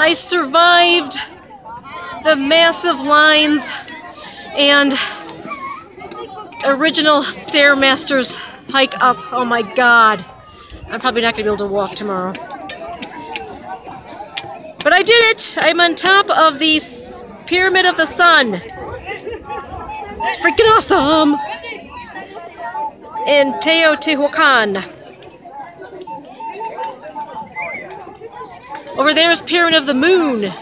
I survived the massive lines and original Stairmasters hike up. Oh my god. I'm probably not going to be able to walk tomorrow. But I did it! I'm on top of the Pyramid of the Sun. It's freaking awesome! In Teotihuacan. Over there is Pyramid of the Moon.